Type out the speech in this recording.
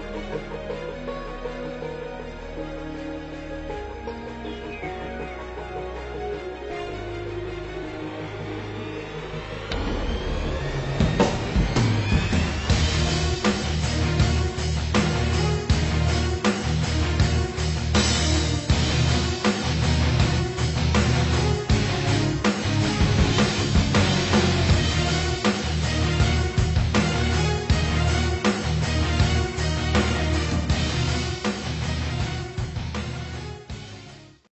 フフフフ。